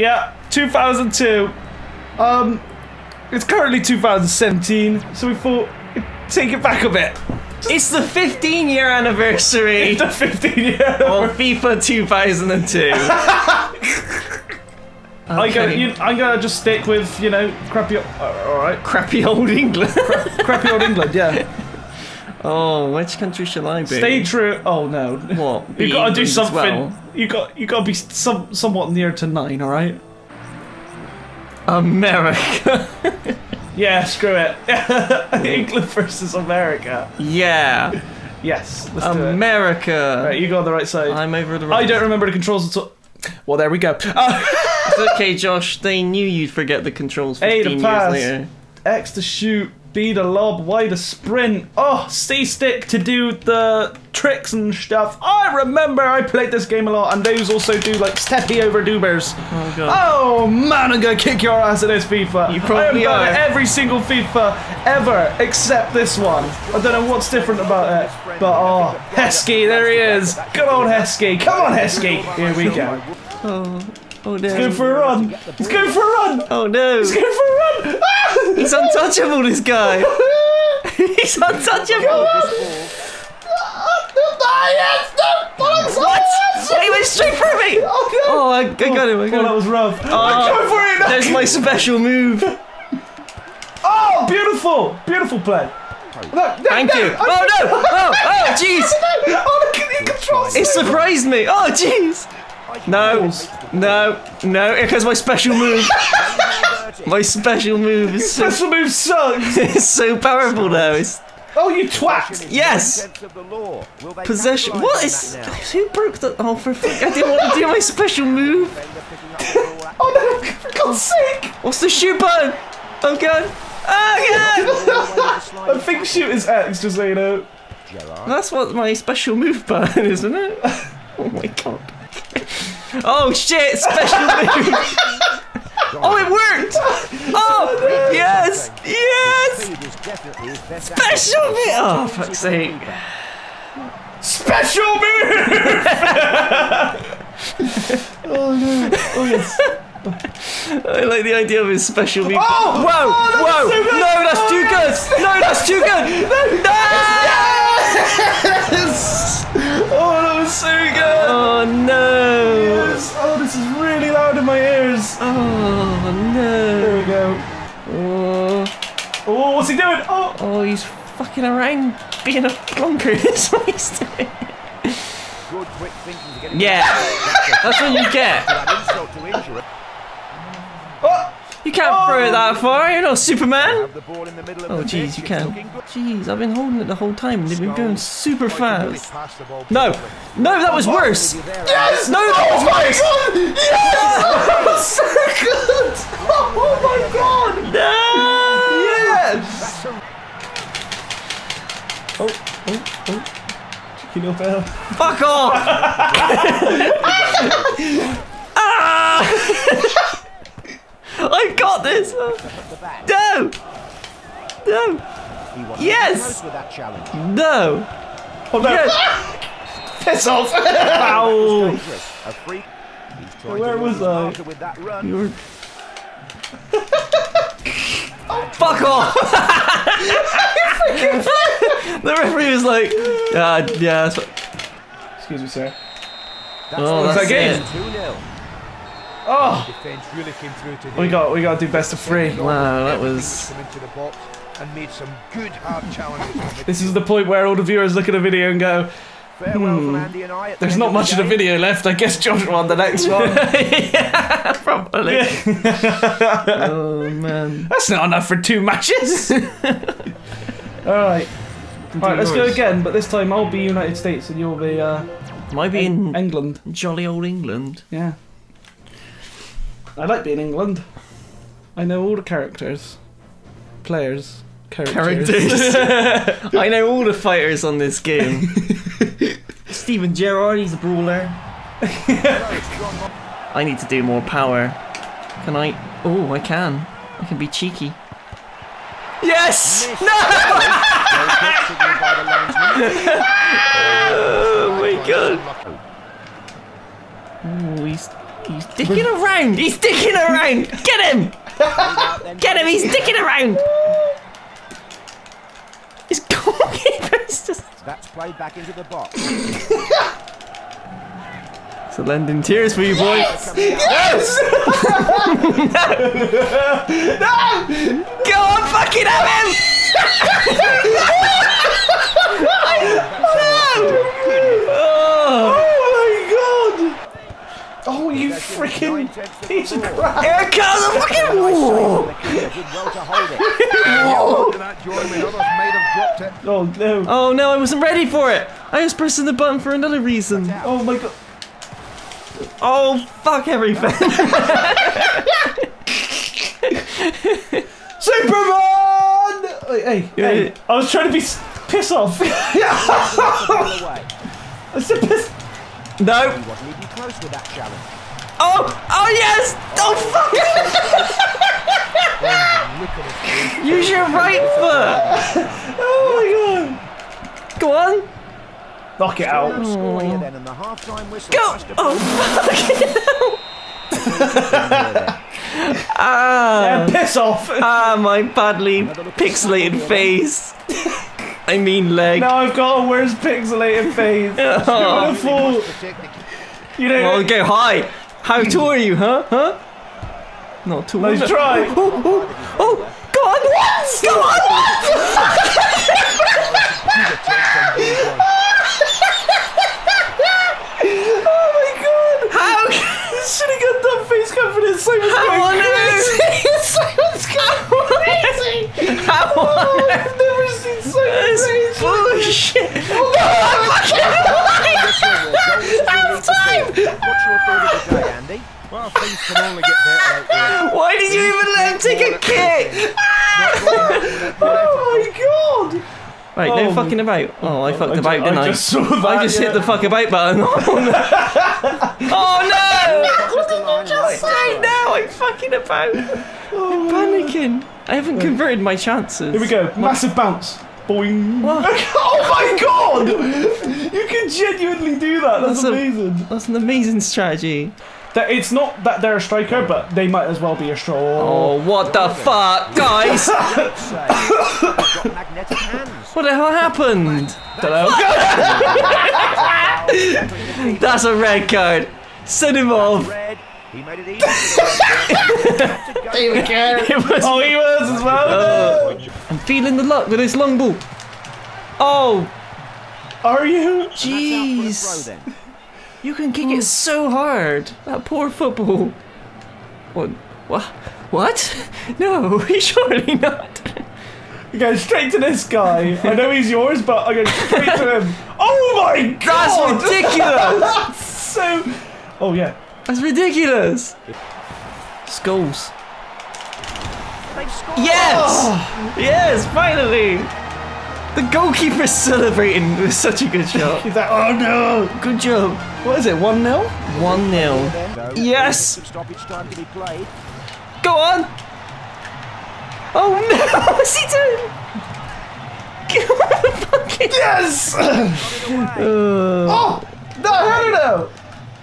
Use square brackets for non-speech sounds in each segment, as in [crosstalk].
Yeah, 2002. Um, it's currently 2017, so we thought take it back a bit. It's the 15 year anniversary The 15 year. of FIFA 2002. [laughs] I'm gonna, you, I'm gonna just stick with you know crappy. Uh, all right, Crappy old England. crappy old England. Yeah, [laughs] oh, which country shall I be? stay true. Oh no, What? [laughs] you gotta do something. well? You got you gotta be some somewhat near to nine. All right. America. [laughs] Yeah, screw it. [laughs] England versus America. yeah. Yes, let's do it. America. Right, you go on the right side. I'm over the right. I don't remember the controls at all. Well, there we go. It's okay, Josh. They knew you'd forget the controls A 15 to years pass. later. X to shoot, B to lob, Y to sprint. Oh, C stick to do the tricks and stuff. I remember I played this game a lot, and those also do like steppy over doobers. Oh god. Oh man, I'm gonna kick your ass at this FIFA. You probably I done are. every single FIFA ever except this one. I don't know what's different about it, but oh, Heskey, there he is. Good old Heskey. Come on, Heskey. Here we go. Oh, oh no. Go for a run. Let's go for a run. Oh no. Let's go for a run. Ah! He's untouchable, this guy. [laughs] He's untouchable. What? He went straight through me. Oh, no. Oh, I, I got him. I Oh, got that was rough. Oh, it. There's my special move. Oh, beautiful. Beautiful play. Thank you. Oh no. [laughs] Oh, oh, jeez. [laughs] Oh, look at the controls. It surprised me. Oh, jeez. No, no, no. Because my special move. My special move is so, Special move sucks. [laughs] it's so powerful now. It's Oh, you twat. yes. Possession. What is? Who broke the? Oh, for fuck! I didn't want to do my special move. [laughs] Oh, no, for God's sake. What's the shoot button? Oh god. Oh god. I think shoot is X, just so you know. That's what my special move button, is, isn't it? [laughs] Oh my god. Oh shit! Special move. Oh, it worked! [laughs] Oh, yes, yes! Special move! Oh, fuck's sake. Special move. [laughs] [laughs] oh no. Oh yes. I like the idea of his special move. Oh! Whoa! Oh, whoa! so! No, that's too good! No, that's too good! No! Yes. Oh, that was so good. Oh no! Yes. Oh, this is really loud in my ears. Oh There no! There we go. Oh, Oh, what's he doing? Oh. oh he's fucking around being a clunker. [laughs] That's what he's doing. Yeah, that's what you get. oh. You can't throw it that far. You're not Superman. Oh Oh jeez, you can. Jeez, I've been holding it the whole time. and They've been going super fast. No, no, that was worse. Yes. No, that Oh was my worse. You know, Bell. Fuck off! [laughs] ah! [laughs] I got this! No! No! Yes! No! Oh no. Yes! [laughs] Piss off. Ow! Where was I? You were... Fuck off! [laughs] the referee was like, uh, yeah, that's what... Excuse me, sir. Oh, What's that's that game? it. Oh, really came through today. we got we got to do best of three. Wow, that was... Come into the box and made some good hard challenges. This is the point where all the viewers look at a video and go, Farewell from Andy and I. at "There's end not much of the video left. I guess Joshua on the next one." [laughs] yeah, probably. [laughs] oh, man. That's not enough for two matches. [laughs] all right, all right. Let's go again, but this time I'll be United States and you'll be uh, Might be in England. jolly old England. Yeah. I like being England. I know all the characters, players, characters. Characters. I know all the fighters on this game. Steven Gerrard, he's a brawler. [laughs] I need to do more power. Can I? Oh, I can. I can be cheeky. Yes! No! Signalled by [laughs] the linesman. Oh my god. Oh, he's He's dicking around. He's dicking around. Get him. Get him. He's dicking around. Goalkeeper's just. That's played back into the box. [laughs] So lending tears for you, boy. Yes! [laughs] [laughs] No! No! Go on, fucking have him. oh, Oh my god! Oh, you freaking piece of crap! here [laughs] comes the fucking. Whoa. The keeper did well to hold it. [laughs] Held that joy when others may have dropped it. Oh no! Oh no, I wasn't ready for it. I was pressing the button for another reason. Oh my god! Oh fuck everything. [laughs] Superman! Wait, hey, hey! Yeah. I was trying to be s- piss off. I said piss. no. He wasn't even close with that challenge. Oh, oh yes. Oh fuck. Look. [laughs] Use your right foot. Oh my god! Go on. Knock it out. Score here then, and the half-time whistle Go. Oh fuck. [laughs] Ah. Yeah, piss off. Ah, my badly pixelated face. I mean leg. now I've got a worse pixelated face. [laughs] Oh. Beautiful. to take the You know. Well, go high. How tall are you, huh? Huh? Not tall. Nice try. [laughs] Oh, oh, oh, oh, go on. what? Go [laughs] Oh my god! on. How? [laughs] Should have got that face confidence. Simon's How going on crazy. earth? Simon's going crazy. How Oh, on I've never seen Simon This crazy. bullshit. Half time! What's your thought of the day, Andy? Well, things can only get better out there. [laughs] Why did you even let him take a kick? [laughs] Oh my god! Right, Oh. no fucking about. Oh, I fucked I about, ju- didn't I? I just saw that, I just yeah. hit the fuck about button. [laughs] Oh no! Oh, what did you just say now? I'm fucking about. I'm panicking. I haven't converted my chances. Here we go. Massive bounce. Boing. What? oh my god! You can genuinely do that. That's, That's a- amazing. That's an amazing strategy. That it's not that they're a striker, but they might as well be a straw. Oh, what the fuck, guys? Say, You've got magnetic hands. What the hell happened? Dunno. [laughs] That's a red card. Send him off. He made it easy. for the Had. It was- oh, he was as well. Uh, I'm feeling the luck with this long ball. Oh, Are you? That's out for jeez. Throw then. You can kick it so hard. That poor football. What? What? What? [laughs] No, [laughs] he's surely not. You're going straight to this guy. I know he's yours, but I go straight to him. Oh my god! That's ridiculous. [laughs] That's so. Oh yeah. That's ridiculous. Skulls. They've scored. Yes! Oh. Yes, finally! The goalkeeper's celebrating with such a good shot. He's like, oh no. Good job. What is it? One 0 1 0. Then, Yes! Some stoppage time to be played. Go on! Oh no! [laughs] What's he doing? Get on the fucking. Yes. [laughs] oh no! How no?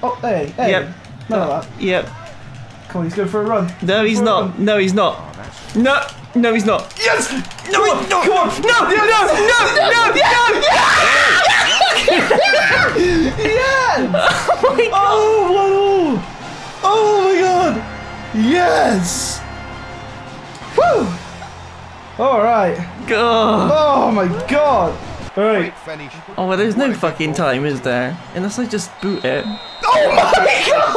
Oh hey hey. Yep. None of that. Yep. Come on, he's going for a run. No, he's not. No, he's not. Oh, No, no, he's not. Yes. No, Come on, no, come on. no, no, no, no, no, no, Yeah. [laughs] Oh my God. Oh, one all. Oh my god. Yes. Woo. All right. God. Oh my god. All right. Oh, well, there's no fucking time, is there? Unless I just boot it. Oh my [laughs] god.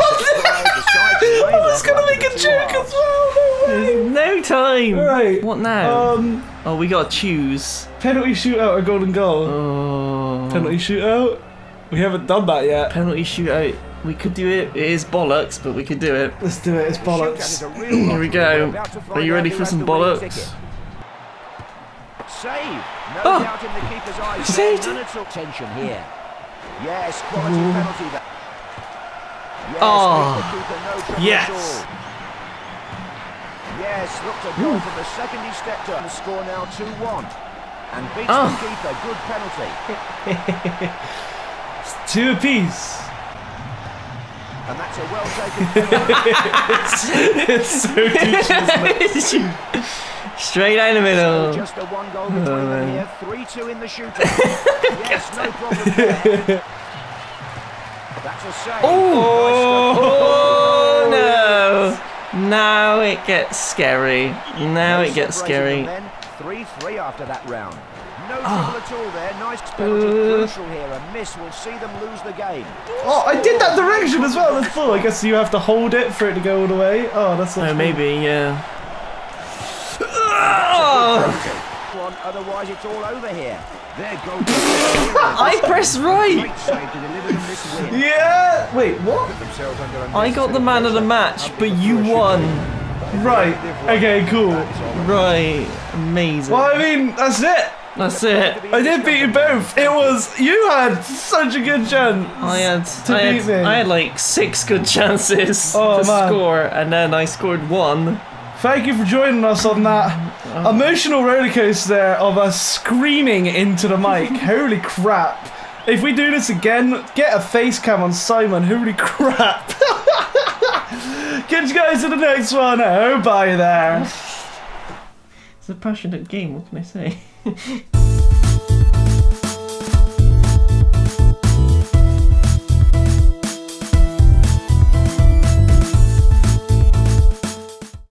I was gonna make a joke as well. No way. No time. Right. What now? Um, oh, we gotta choose. penalty shootout or golden goal? Oh. Penalty shootout. We haven't done that yet. Penalty shootout. We could do it. It is bollocks, but we could do it. Let's do it. It's bollocks. is a real Here we go. We're about to Are find you ready for some bollocks? Save. No Oh. doubt in the keeper's eyes. Saved. None at all tension here. Yes, quality penalty there. Yes, Oh. keeper no trouble Yes. Yes, looked a goal from the second he stepped up. The score now 2-1. And beats Oh. the keeper. Good penalty. [laughs] Two apiece. And that's a well taken [laughs] it's so [laughs] douchey. Straight down the middle. Just a one goal between oh, them man. here. 3 2 in the shootout. yes, no problem there. That's a save. Oh no! Now it gets scary. Now it gets scary. 3 3 after that round. No Ah. trouble at all there. Nice penalty. Uh. Crucial here. A miss will see them lose the game. Oh, I did that direction as well. That's full. I guess you have to hold it for it to go all the way. Oh, that's so Oh, cool. maybe, yeah. Oh, One, otherwise it's all over here. Their goal. [laughs] I press right. Great save to deliver them this win. Yeah. Wait, what? I got the man of the match, but you won. Right. Okay. Cool. Right. Amazing. Well, I mean, that's it. That's it. I did beat you both. It was you had such a good chance. I had, To I beat had, me. I had like six good chances Oh, to man. score, and then I scored one. Thank you for joining us on that emotional rollercoaster of us screaming into the mic. [laughs] Holy crap. If we do this again, get a face cam on Simon. Holy crap. [laughs] Catch you guys in the next one. Oh, bye there. It's a passionate game, what can I say? [laughs]